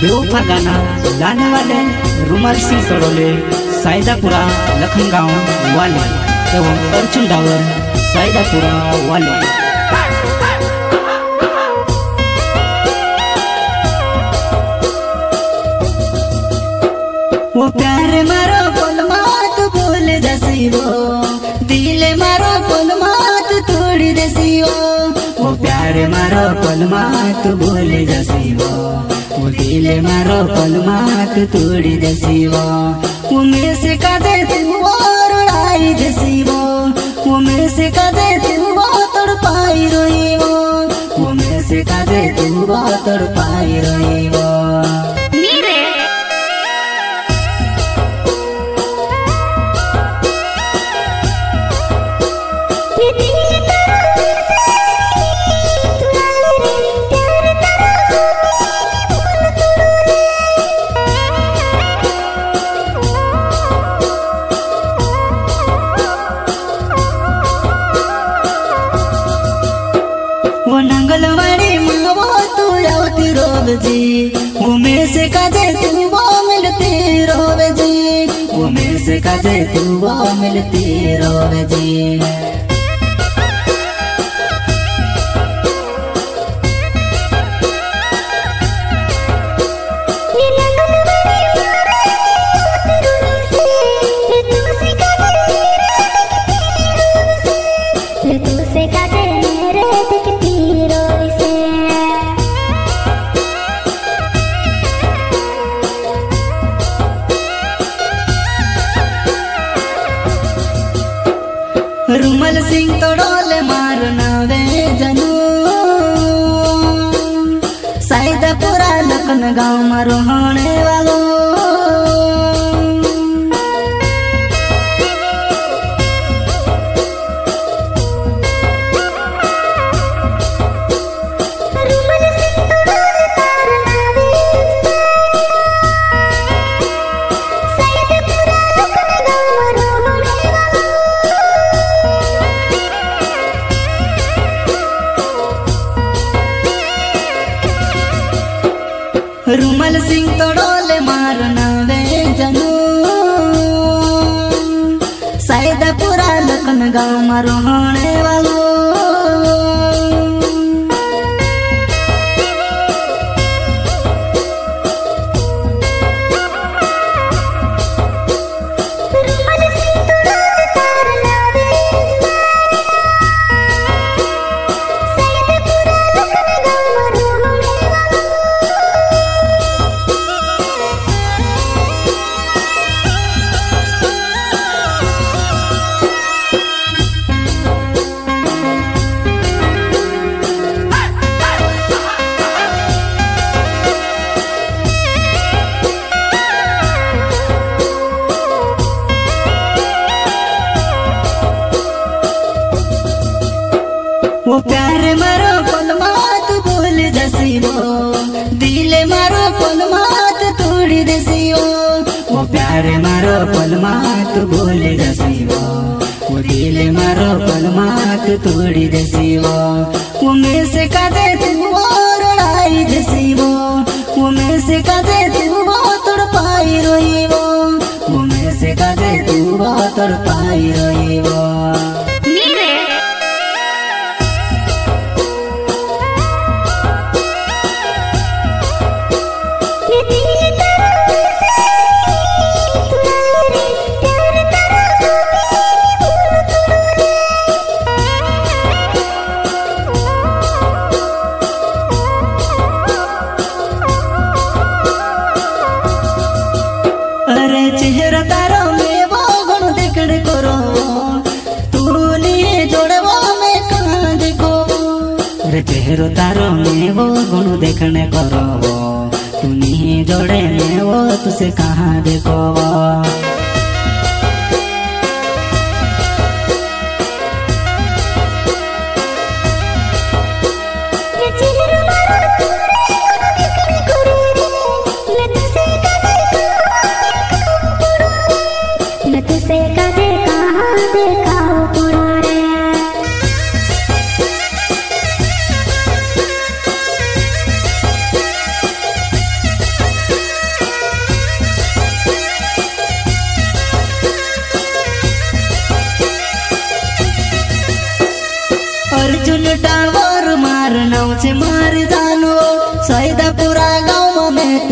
बेवफा गाना लाने वाले रुमल सिंह सड़ोले साइदापुरा लखनगांव, वाले, एवं अर्जुन डावर साइदापुरा वाले। वो प्यार मारो बोल मात, बोल दसीबो दिल मारो बोल मात, तोड़ी दसीबो वो प्यार मारो बोल मात, बोल दसीबो वो दिल मारो बोल मात, तोड़ दसीबो वो में से कदे तू और उड़ाई जसीबो वो में से कदे तू तोड़ पाई रोईबो वो में से कदे तू तोड़ पाई रोईबो काजे तू वो मिलती रोवे जी। रुमल सिंह तोड़ोले मारना वे जनू। साइद पूरा लखन गाँव में रोहने वालो सिंह तोड़ोले मारना वे जनू। साइद पूरा लखन गाँव में प्यार मारो पल मात भूल दसीबो वो दिल मारो पल मात तोड़ी दसीबो वो से कदे तू और उड़ाई दसीबो वो से कदे तू तोड़ पाई रोईबो वो में से कदे तू तोड़ पाई रोईबो अरे चेहरो तारो में वो गुण देखने करो तू नहीं जोड़े में वो तुसे कहाँ देखो ay da por a gau mamet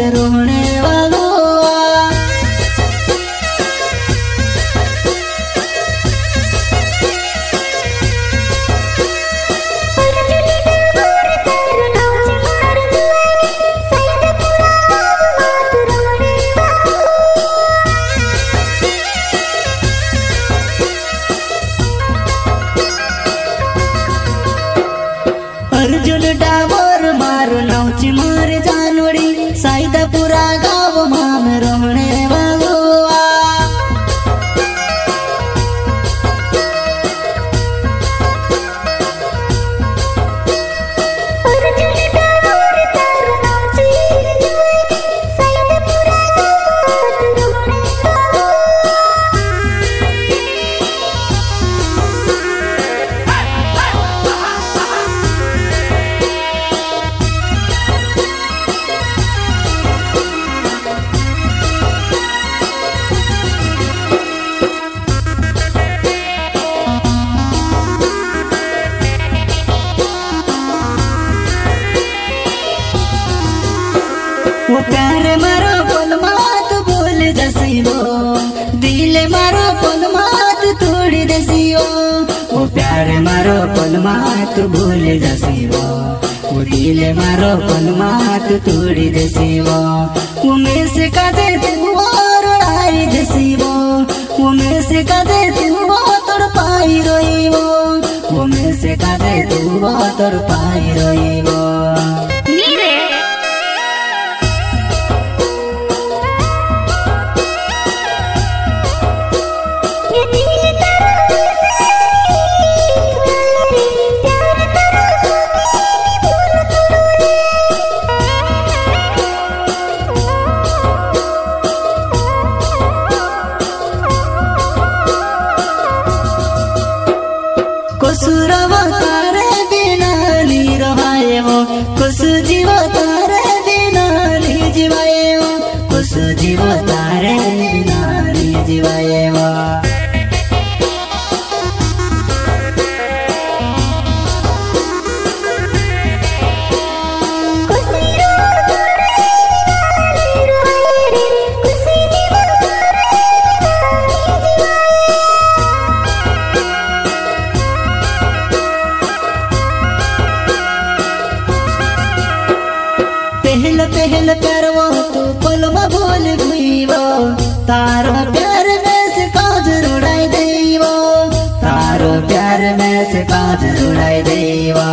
मात भूल जसेवा. वो दिल मारो पल मात तोड़ दसियो वो में से कदे तू उड़ाई दसियो वो में से कदे तू तोड़ पाई रोइवो वो में से कदे तू तोड़ पाई रोइवो कस जीव तारे बिना जीवाए कस जीव तारे बिना निजीवाएवो पहल तारो प्यार में से काज उड़ाई देवा। तारो प्यार में से काज उड़ाई देवा।